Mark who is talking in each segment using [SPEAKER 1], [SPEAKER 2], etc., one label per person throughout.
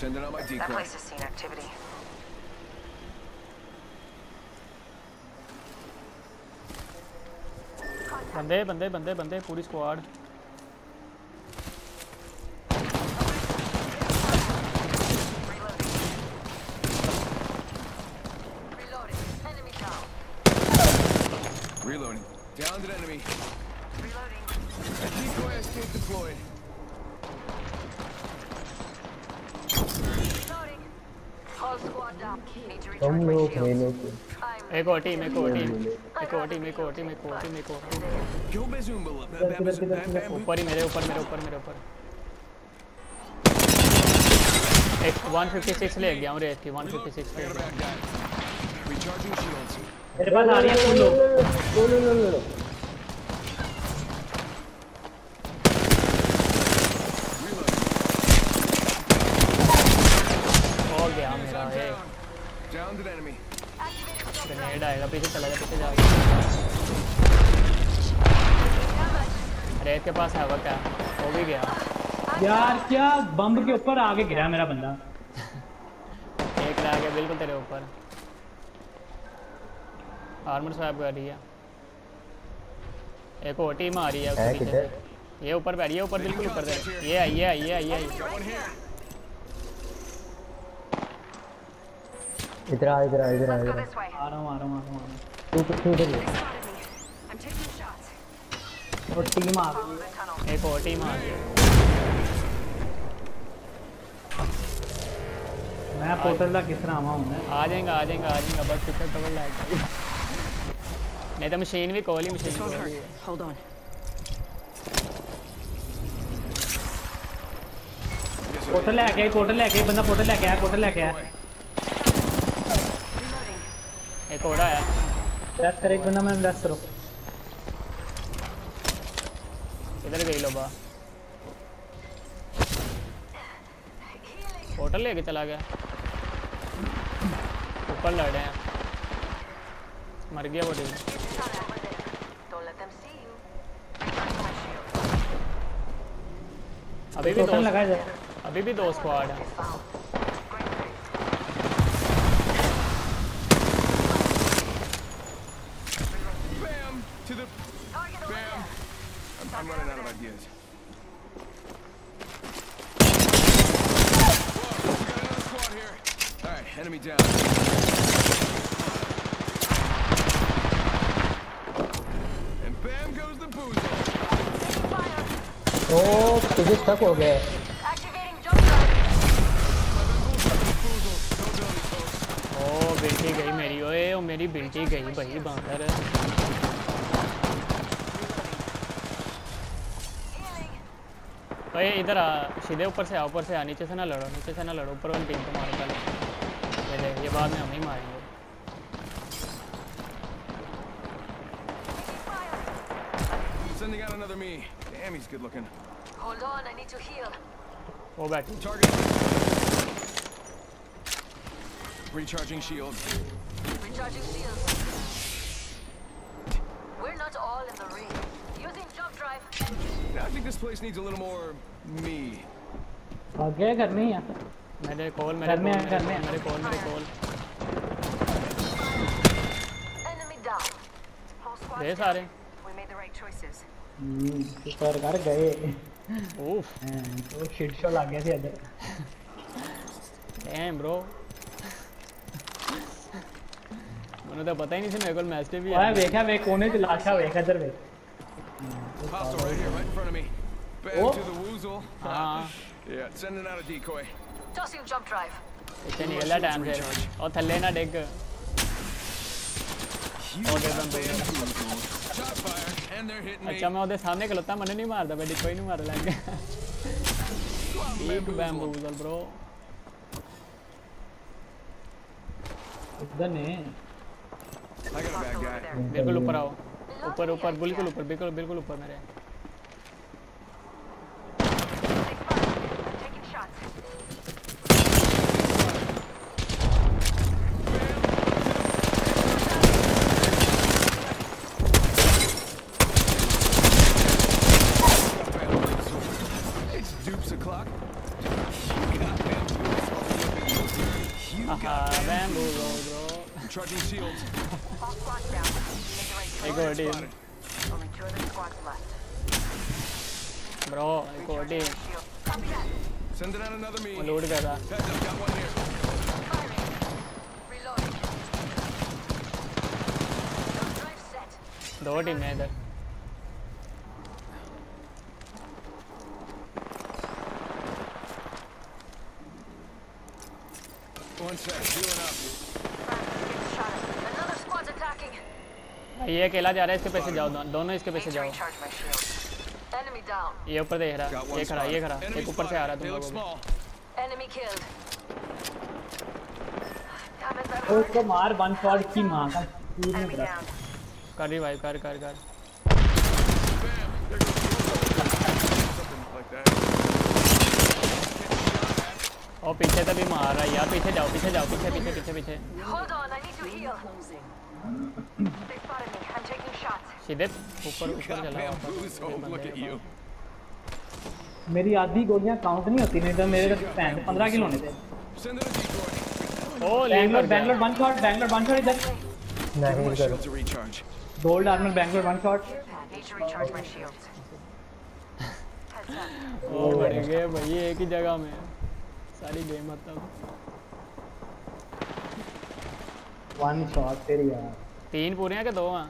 [SPEAKER 1] Sending out my
[SPEAKER 2] That
[SPEAKER 1] decoy.
[SPEAKER 2] place has seen activity.
[SPEAKER 3] बंदे बंदे बंदे बंदे पूरी squad
[SPEAKER 2] Reloading. Enemy down.
[SPEAKER 1] Reloading. Downed an enemy.
[SPEAKER 2] Reloading.
[SPEAKER 1] A decoy escape deployed.
[SPEAKER 3] और team एक और टीम एक और टीम एक और टीम
[SPEAKER 1] Go Bazumba. Bam,
[SPEAKER 4] किधर,
[SPEAKER 1] bam,
[SPEAKER 4] किधर,
[SPEAKER 1] bam,
[SPEAKER 4] किधर?
[SPEAKER 1] bam,
[SPEAKER 3] ऊपर ही मेरे ऊपर मेरे ऊपर मेरे ऊपर एक 156 ले गया हूँ रे की 156
[SPEAKER 1] I
[SPEAKER 3] ले.
[SPEAKER 5] मेरे पास आ रही है तुम लोग
[SPEAKER 4] लो लो लो लो लो
[SPEAKER 3] हो गया मेरा ये
[SPEAKER 1] Downed an enemy.
[SPEAKER 3] ग्रेनेड आएगा पीछे चला जा पीछे जा रेत के पास है। वो हो भी गया।
[SPEAKER 5] यार क्या बम के ऊपर आगे गिरा मेरा बंदा?
[SPEAKER 3] एक रह गया बिल्कुल तेरे ऊपर। आर्मर स्वैप कर रही है। एक और टीम आ रही है उसके पीछे ये ऊपर बैठी है ऊपर बिल्कुल ऊपर तेरे ये आई ये आई ये आई ये.
[SPEAKER 4] इधर आ इधर आ इधर आ.
[SPEAKER 5] आ। रहा हूँ आ रहा हूँ आ रहा हूँ
[SPEAKER 4] तू नहीं इधर
[SPEAKER 5] और टीम आ गई.
[SPEAKER 3] एक और टीम आ रही है।
[SPEAKER 5] मैं पोर्टल का किस तरह आवा हूँ मैं?
[SPEAKER 3] आ जाएगा आ जाएगा आ जाएगा। बस टिकट डबल लाइक नहीं तो मशीन भी कोली मशीन
[SPEAKER 2] Phone
[SPEAKER 3] कोली
[SPEAKER 2] hurt. Hold
[SPEAKER 5] पोर्टल लेके आई पोर्टल लेके आई बंदा पोर्टल लेके आया पोर्टल लेके आया।
[SPEAKER 3] एक और आया।
[SPEAKER 5] रेस्ट करे एक बंदा मैं रेस्ट करो।
[SPEAKER 3] इधर गई लोबा होटल लेके चला गया। ऊपर लड़ रहे हैं। मर गया वो टीम
[SPEAKER 2] अभी भी shield.
[SPEAKER 3] अभी भी दो
[SPEAKER 5] को आ जाए
[SPEAKER 3] अभी भी दो स्क्वाड है।
[SPEAKER 1] ideas. Whoa, we got another squad here. All right, enemy down. And bam goes the boozle.
[SPEAKER 4] ओ तुझे स्टक हो गए
[SPEAKER 2] Activating jump drive.
[SPEAKER 1] Boozle. No ability, folks.
[SPEAKER 3] ओ बिल्टी गई मेरी ओए ओ मेरी बिल्टी गई भाई बांदर ओए इधर आ सीधे ऊपर से आ ऊपर से आ नीचे से ना लड़ो नीचे से ना लड़ो ऊपर वाली टीम को मारो पहले ये ले ये बाद में हम ही मारेंगे
[SPEAKER 1] Sending out another me. Damn, he's good looking.
[SPEAKER 2] Hold on, I need to heal.
[SPEAKER 3] वो बैठी
[SPEAKER 1] Target. Recharging shield.
[SPEAKER 2] Recharging shields. We're not all in the ring. Using.
[SPEAKER 1] I think this place needs a little more me.
[SPEAKER 5] भाग गया घर में यहाँ पे
[SPEAKER 3] मेरे call मेरे
[SPEAKER 5] घर में घर में
[SPEAKER 3] मेरे कॉल मेरे कॉल
[SPEAKER 2] गए
[SPEAKER 3] सारे।
[SPEAKER 2] पर
[SPEAKER 5] हम्म, घर गए।
[SPEAKER 3] ओफ
[SPEAKER 5] वो शिट शॉट लग गया थी इधर।
[SPEAKER 3] डैम ब्रो मैंने तो पता ही नहीं था मेरे को मैच पे
[SPEAKER 5] भी आया। देखा वे कोने से लाशा वे इधर वे।
[SPEAKER 1] Hostile right here, right in front of me. Bam
[SPEAKER 5] oh.
[SPEAKER 1] to the woozle.
[SPEAKER 3] Ah.
[SPEAKER 1] yeah, sending out a decoy.
[SPEAKER 2] Tossing jump drive.
[SPEAKER 3] It's an yellow
[SPEAKER 1] damn there. Oh, Thalena dig. Oh,
[SPEAKER 3] अच्छा मैं उधर सामने खलोता मैंने नहीं मारता मैं डिकोई नहीं मार लेंगे एक बैम्बूजल ब्रो
[SPEAKER 5] इधर ने
[SPEAKER 1] मेरे
[SPEAKER 3] को ऊपर आओ ऊपर ऊपर बिल्कुल ऊपर बिल्कुल बिल्कुल ऊपर मेरे।
[SPEAKER 1] One sec, healing up.
[SPEAKER 2] Getting shot at. Another squad's attacking.
[SPEAKER 3] ये अकेला जा रहा है इसके पीछे जाओ दोनों इसके
[SPEAKER 2] to
[SPEAKER 3] जाओ ये ऊपर देख रहा है ये खड़ा ये खड़ा एक ऊपर से आ रहा है तुम
[SPEAKER 5] उसको मार वन शॉट की माँ का
[SPEAKER 3] कर रिवाइव कर कर कर ओ पीछे तो भी मार रहा है यार पीछे जाओ पीछे जाओ पीछे पीछे पीछे पीछे।
[SPEAKER 2] Hold on I need to heal
[SPEAKER 3] सीधे ऊपर ऊपर चला
[SPEAKER 1] you.
[SPEAKER 5] मेरी आधी गोलियाँ काउंट नहीं होती नहीं तो मेरे पैंट पंद्रह किलो होने थे.
[SPEAKER 3] ओ Bangalore
[SPEAKER 5] Bangalore one shot Bangalore one shot इधर।
[SPEAKER 4] हील करूँ.
[SPEAKER 2] Gold armour Bangalore one shot.
[SPEAKER 3] ओ बढ़ गए भाई एक ही जगह में सारी गेम मतलब
[SPEAKER 5] वन शॉट तेरी यार।
[SPEAKER 3] तीन पूरे हैं कि दो हैं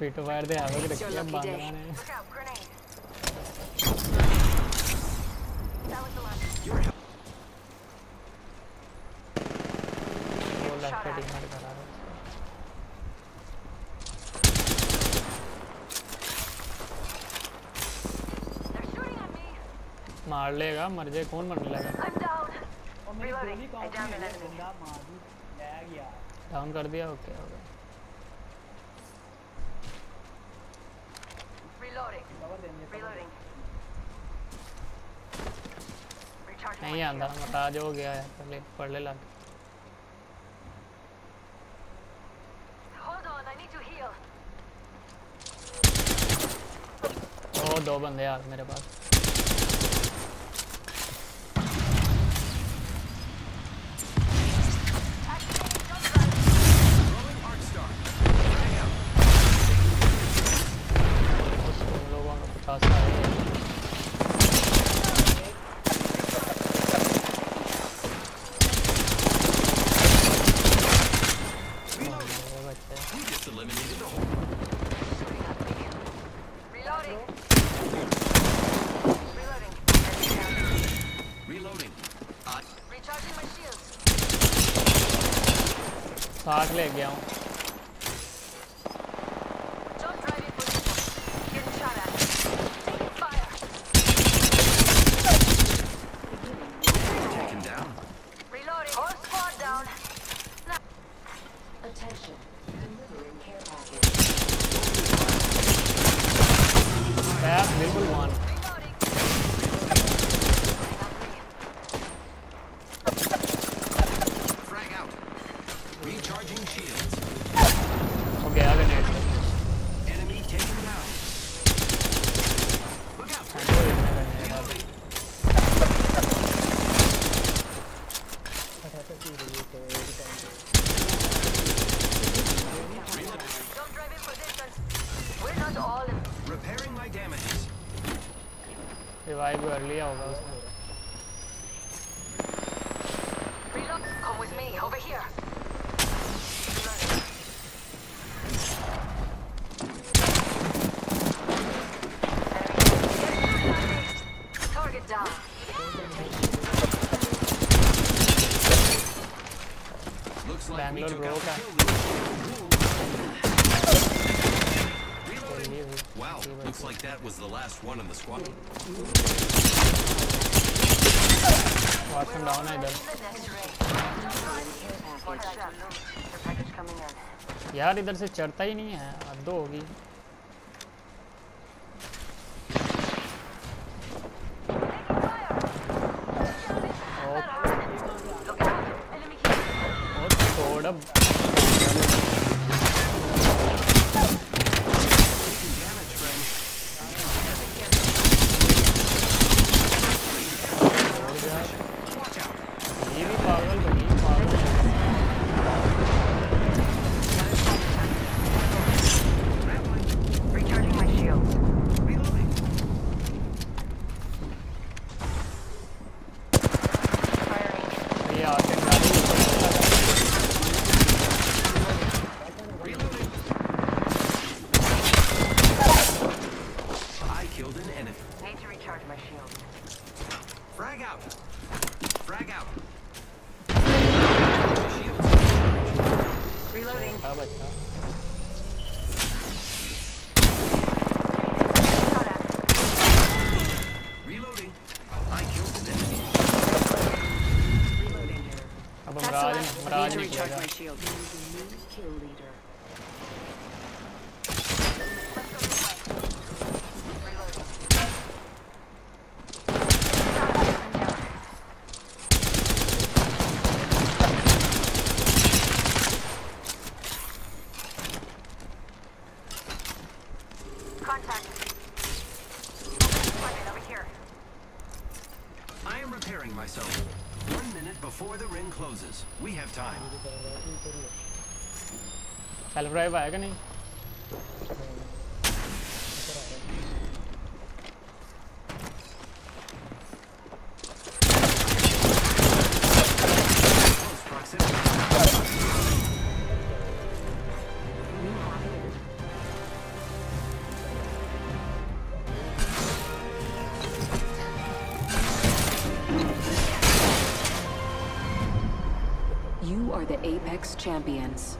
[SPEAKER 2] स्पिट
[SPEAKER 5] वायर दे
[SPEAKER 3] आवे
[SPEAKER 2] रे क्या बंद
[SPEAKER 3] है मार लेगा मर जाए कौन मर लगा? डाउन कर दिया ओके
[SPEAKER 2] okay, okay.
[SPEAKER 3] नहीं आंदा
[SPEAKER 2] shields.
[SPEAKER 3] मताज हो गया है पहले पढ़ ले. ओ दो बंदे यार मेरे पास फाक ले गया हूँ
[SPEAKER 1] Tap
[SPEAKER 3] level 1. I börjar leva.
[SPEAKER 2] Reload. Come with me, over here. Target down.
[SPEAKER 6] Looks like Bandler
[SPEAKER 3] we
[SPEAKER 6] took out Wow, looks like that was the last one in the squad.
[SPEAKER 3] Washroom down है इधर
[SPEAKER 2] In the next ring. Watch out. Your package coming in.
[SPEAKER 3] यार इधर से चढ़ता ही नहीं है हद होगी था बच्चा
[SPEAKER 6] Reloading. I killed an enemy.
[SPEAKER 3] अब मराज मराज
[SPEAKER 2] Need to recharge
[SPEAKER 3] निकलेगा सेल्फ ड्राइव आएगा नहीं
[SPEAKER 6] Close proximity.
[SPEAKER 7] You are the Apex champions.